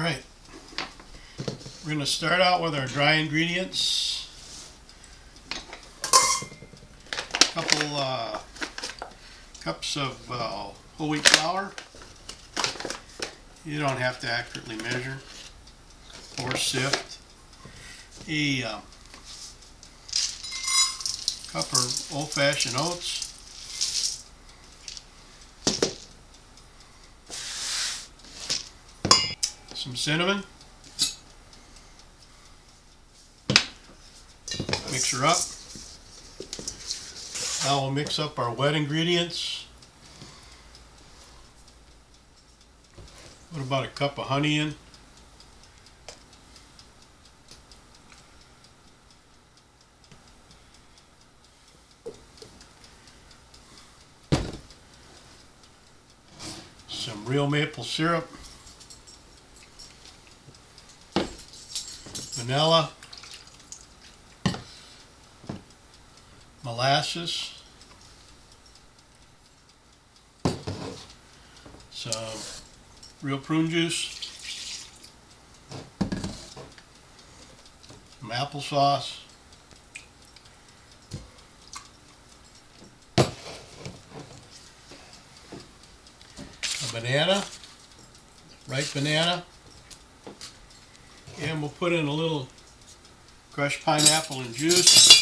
All right. We're going to start out with our dry ingredients. A couple uh, cups of uh, whole wheat flour. You don't have to accurately measure or sift. A uh, cup of old-fashioned oats. Some cinnamon. Mix her up. Now we'll mix up our wet ingredients. Put about a cup of honey in. Some real maple syrup. Vanilla. Molasses. Some real prune juice. Some applesauce. A banana, ripe banana. And we'll put in a little crushed pineapple and juice.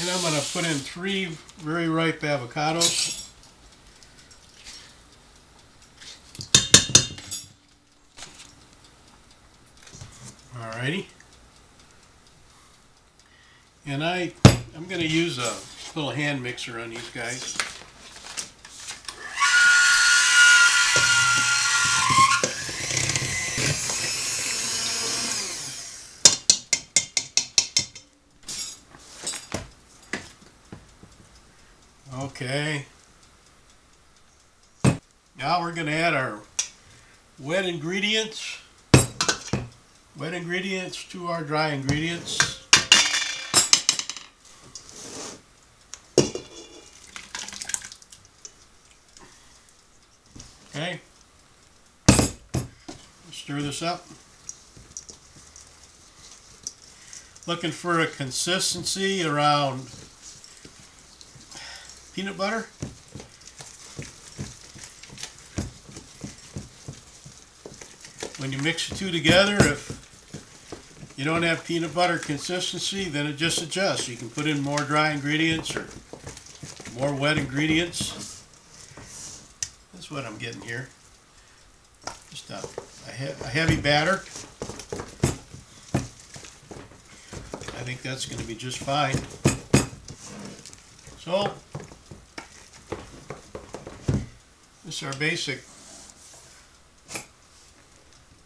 And I'm going to put in three very ripe avocados. Alrighty. And I, I'm going to use a little hand mixer on these guys. Okay. Now we're going to add our wet ingredients. Wet ingredients to our dry ingredients. Okay. Stir this up. Looking for a consistency around peanut butter. When you mix the two together, if you don't have peanut butter consistency, then it just adjusts. You can put in more dry ingredients or more wet ingredients. That's what I'm getting here. Just a, a, he a heavy batter. I think that's going to be just fine. So, is our basic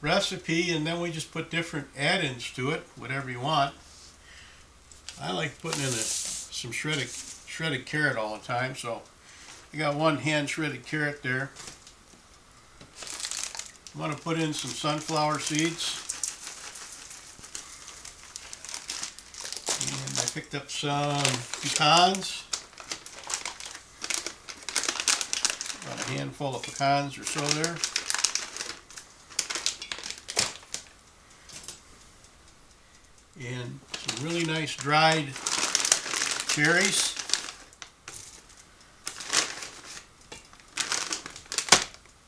recipe and then we just put different add-ins to it, whatever you want. I like putting in a, some shredded shredded carrot all the time, so I got one hand shredded carrot there. I'm going to put in some sunflower seeds. And I picked up some pecans. About a handful of pecans or so there. And some really nice dried cherries.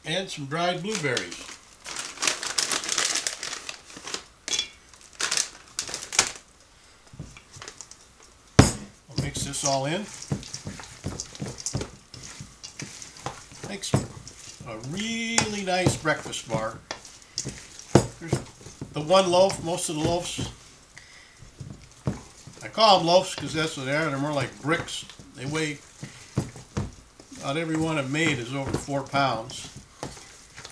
And some dried blueberries. Mix this all in. Makes a really nice breakfast bar. There's the one loaf, most of the loaves, I call them loaves because that's what they are. They're more like bricks. They weigh, about every one I've made is over four pounds.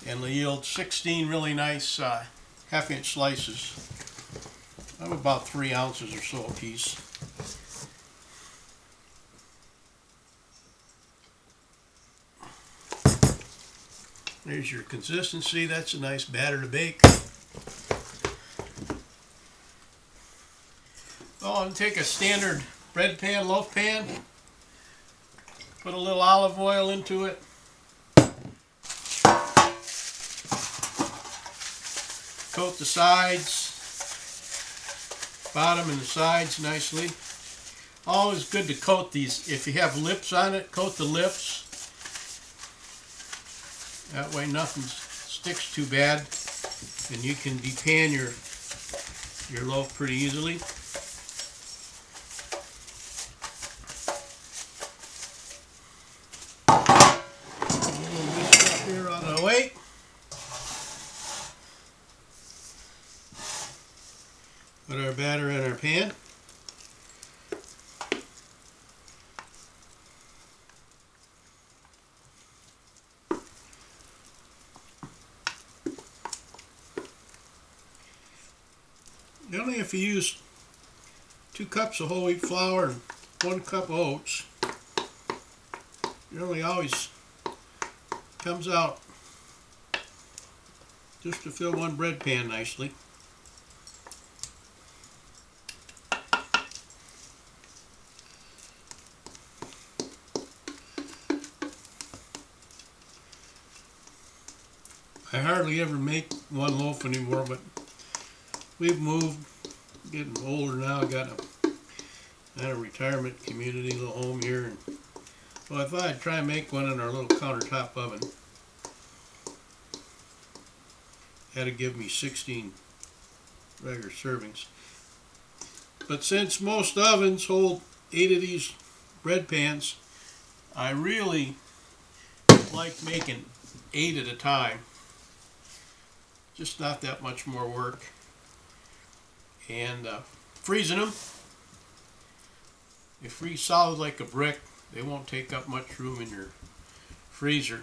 And they yield 16 really nice uh, half inch slices of about three ounces or so a piece. There's your consistency. That's a nice batter to bake. Oh, and take a standard bread pan, loaf pan. Put a little olive oil into it. Coat the sides, bottom and the sides nicely. Always good to coat these. If you have lips on it, coat the lips. That way nothing sticks too bad and you can depan your your loaf pretty easily. Put our batter in our pan. Only if you use two cups of whole wheat flour and one cup of oats, it nearly always comes out just to fill one bread pan nicely. I hardly ever make one loaf anymore, but we've moved, getting older now, got a, got a retirement community little home here, and well, I thought I'd try and make one in our little countertop oven. Had to give me 16 regular servings. But since most ovens hold eight of these bread pans, I really like making eight at a time. Just not that much more work and uh, freezing them. They freeze solid like a brick. They won't take up much room in your freezer.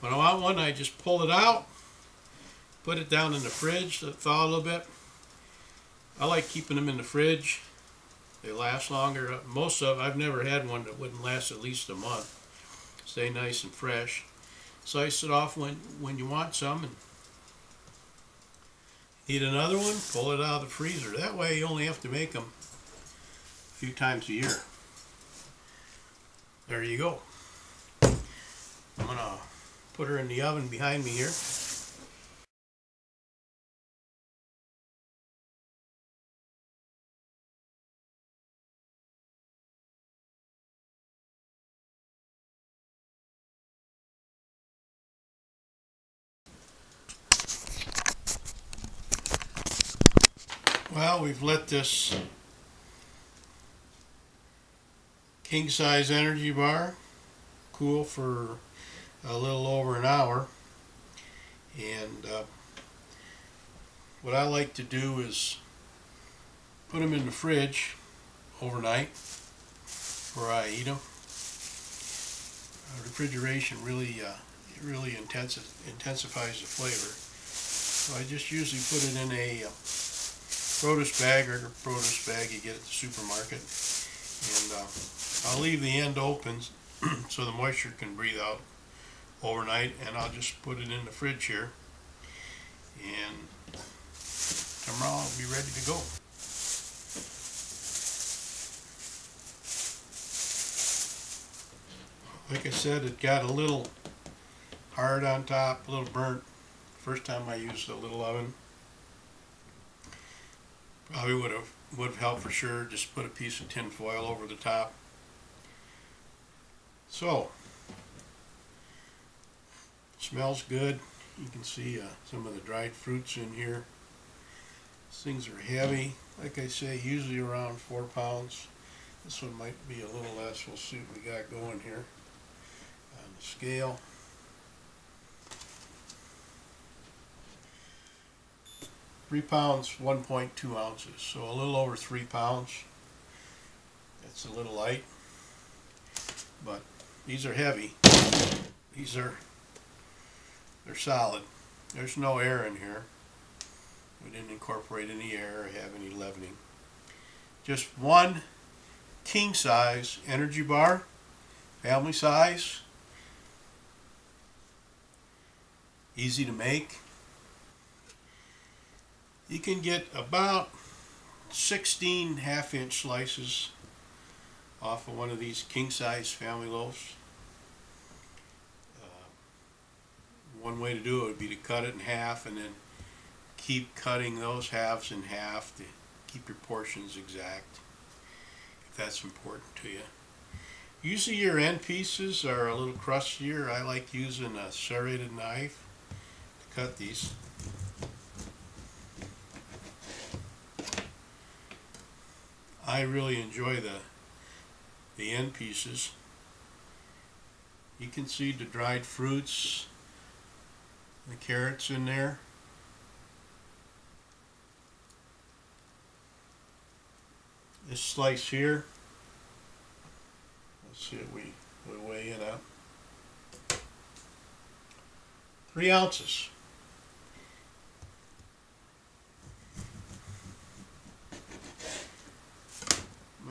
When I want one, I just pull it out, put it down in the fridge to thaw a little bit. I like keeping them in the fridge. They last longer. Uh, most of I've never had one that wouldn't last at least a month. Stay nice and fresh. Slice it off when when you want some and Need another one? Pull it out of the freezer. That way you only have to make them a few times a year. There you go. I'm going to put her in the oven behind me here. We've let this king size energy bar cool for a little over an hour and uh, what I like to do is put them in the fridge overnight before I eat them. Uh, refrigeration really uh, really intensi intensifies the flavor. So I just usually put it in a uh, produce bag or produce bag you get at the supermarket. And uh, I'll leave the end open so the moisture can breathe out overnight and I'll just put it in the fridge here and tomorrow I'll be ready to go. Like I said, it got a little hard on top, a little burnt. First time I used a little oven. Probably would have would have helped for sure. Just put a piece of tin foil over the top. So, smells good. You can see uh, some of the dried fruits in here. These things are heavy. Like I say, usually around four pounds. This one might be a little less. We'll see what we got going here on the scale. Three pounds, 1.2 ounces, so a little over three pounds. It's a little light, but these are heavy. These are, they're solid. There's no air in here. We didn't incorporate any air or have any leavening. Just one king size energy bar, family size, easy to make you can get about 16 half inch slices off of one of these king-size family loaves. Uh, One way to do it would be to cut it in half and then keep cutting those halves in half to keep your portions exact, if that's important to you. Usually your end pieces are a little crustier. I like using a serrated knife to cut these. I really enjoy the the end pieces. You can see the dried fruits, the carrots in there. This slice here, let's see if we, we weigh it up. Three ounces.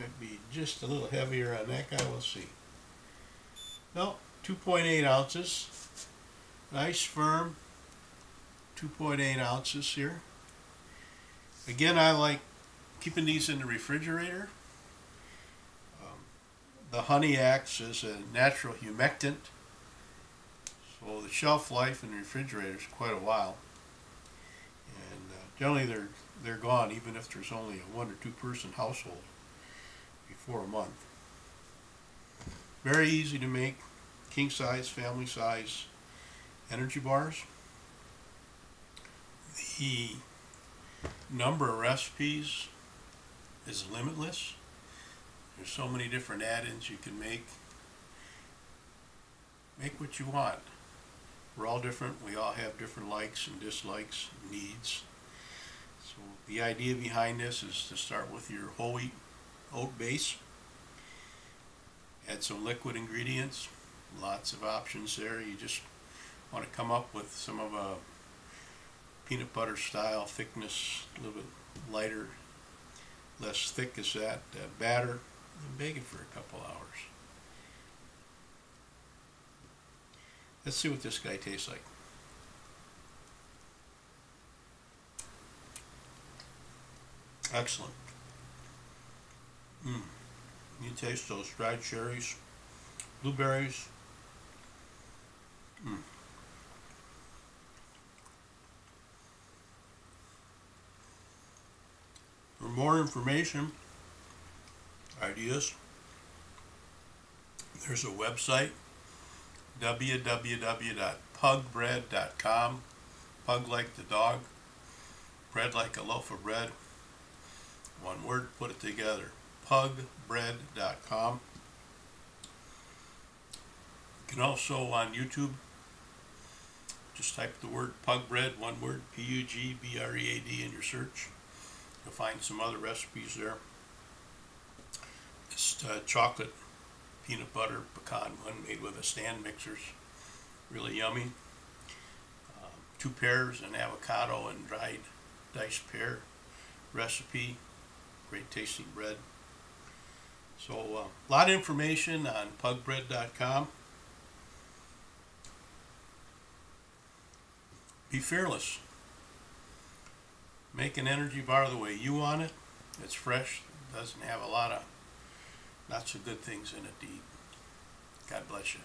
Might be just a little heavier on that guy, we'll see. No, 2.8 ounces. Nice firm 2.8 ounces here. Again, I like keeping these in the refrigerator. Um, the honey acts as a natural humectant, so the shelf life in the refrigerator is quite a while. And uh, generally, they're they're gone even if there's only a one or two person household before a month. Very easy to make, king size, family size energy bars. The number of recipes is limitless. There's so many different add-ins you can make. Make what you want. We're all different. We all have different likes and dislikes, needs. So the idea behind this is to start with your whole wheat oat base. Add some liquid ingredients. Lots of options there. You just want to come up with some of a peanut butter style thickness, a little bit lighter, less thick as that uh, batter, and bake it for a couple hours. Let's see what this guy tastes like. Excellent. Mm. You taste those dried cherries, blueberries. Mm. For more information, ideas, there's a website www.pugbread.com. Pug like the dog, bread like a loaf of bread. One word, put it together. Pugbread.com. You can also on YouTube just type the word pugbread, one word, P U G B R E A D in your search. You'll find some other recipes there. This uh, chocolate peanut butter pecan one made with a stand mixers, really yummy. Um, two pears, an avocado, and dried diced pear recipe. Great tasting bread. So uh, a lot of information on pugbread.com. Be fearless. Make an energy bar the way you want it. It's fresh, doesn't have a lot of not so good things in it to eat. God bless you.